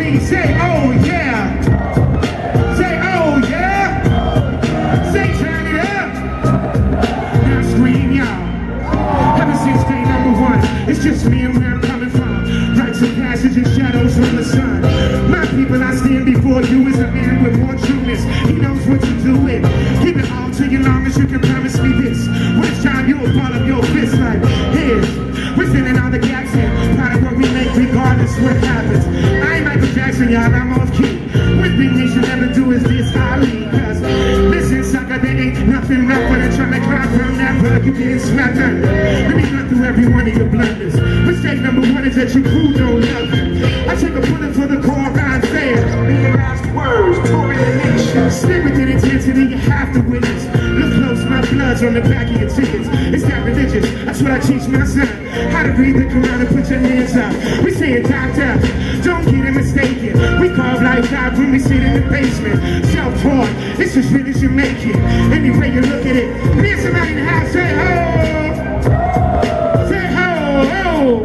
me, say, oh yeah. Say, oh yeah. Say, turn it up. Now scream, y'all. Ever since day number one, it's just me and where I'm coming from. Rites of passage and shadows from the sun. My people, I stand before you as a man with more trueness. He knows what to do with. Give it all to you long as you can promise me this. Which time you'll fall up your fist like his. We're filling all the gaps in. Proud of what we make regardless what happens. I Jackson, y'all, I'm off key. One thing they should never do is this Ali. Cause listen, sucker, there ain't nothing left when they're trying to climb from that bug you smacked under. Let me run through every one of your blunders. Mistake number one is that you crew don't love you. I take a bullet for the core fans. Being last words, touring the nation. Spit with an intensity you have to witness. Look close, my blood's on the back of your tickets. It's that religious, that's what I teach my son. How to read the Quran and put your hands up. We say it mistaken. We carve life out when we sit in the basement. Self-taught, it's as real as you make it. Any way you look at it. Here's somebody in the house, say ho! Say ho, ho!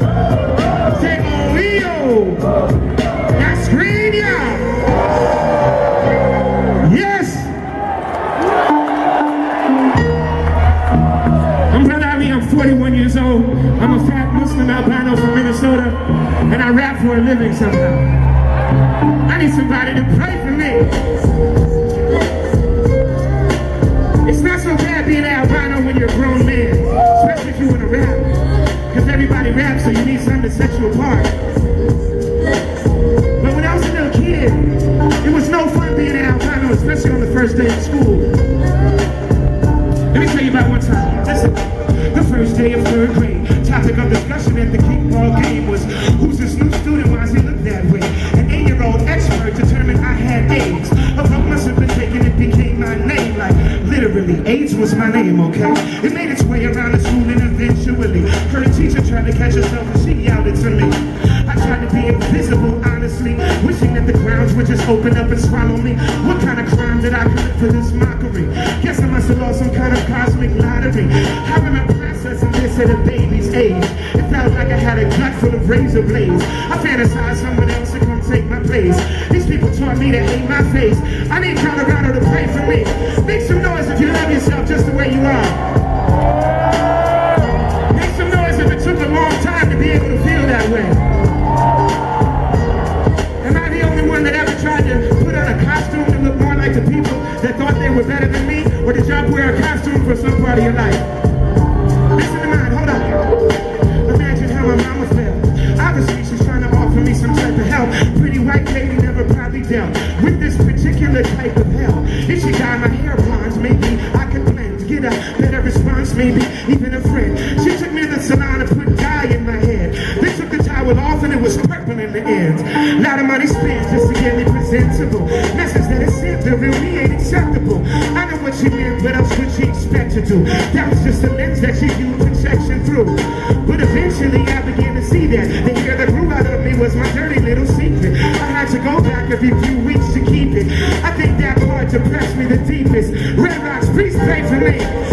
Say oh, yo! Now scream, y'all! Yes! I'm Brother Ali, I'm 41 years old. I'm a fat Muslim albino from Minnesota, and I rap for a living somehow. Need somebody to pray for me. It's not so bad being an albino when you're a grown man, especially if you want to rap. Because everybody raps, so you need something to set you apart. But when I was a little kid, it was no fun being an albino, especially on the first day of school. Literally, AIDS was my name, okay? It made its way around the school and eventually, her teacher tried to catch herself and she yelled it to me. I tried to be invisible, honestly, wishing that the grounds would just open up and swallow me. What kind of crime did I commit for this mockery? Guess I must have lost some kind of cosmic lottery. How am I processing this at a baby's age? It felt like I had a gut full of razor blades. I fantasized someone else to come take my place. These people taught me to hate my face. I need Colorado to pray for me. Make some noise if you love yourself just the way you are. Make some noise if it took a long time to be able to feel that way. Am I the only one that ever tried to put on a costume to look more like the people that thought they were better than me? Or did y'all wear a costume for some part of your life? With this particular type of hell. If she dyed my hair blonde, maybe I could blend. Get a better response, maybe even a friend. She took me to the salon and put dye in my head. They took the towel off and it was purple in the end. Lot of money spent just to get me presentable. Message that is sent, the real me ain't acceptable. I know what she meant, but else could she expect to do? That was just the lens that she used protection through. Every few weeks to keep it. I think that part depressed me the deepest. Red Rocks, please pray for me.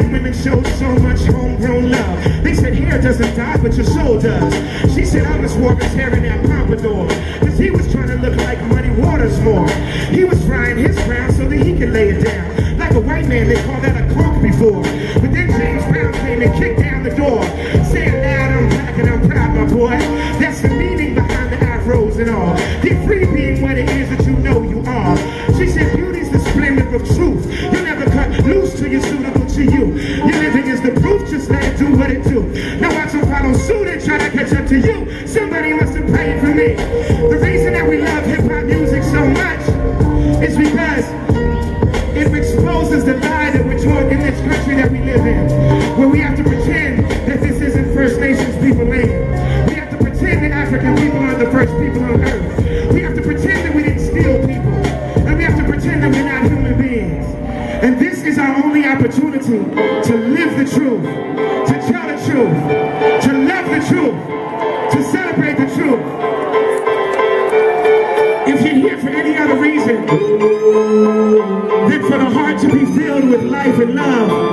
Black women showed so much homegrown love. They said hair doesn't die, but your soul does. She said I was his hair in that pompadour. Cause he was trying to look like Muddy Waters more. He was frying his crown so that he could lay it down. Like a white man, they called that a crook before. But then James Brown came and kicked down the door. Saying loud, I'm black and I'm proud, my boy. That's the it's up to you. Somebody must have prayed for me. The reason that we love hip-hop music so much is because it exposes the lie that we're taught in this country that we live in, where we have to pretend that this isn't First Nations people land. We have to pretend that African people are the first people on earth. We have to pretend that we didn't steal people, and we have to pretend that we're not human beings. And this is our only opportunity to live the truth, to tell the truth, Then for the heart to be filled with life and love.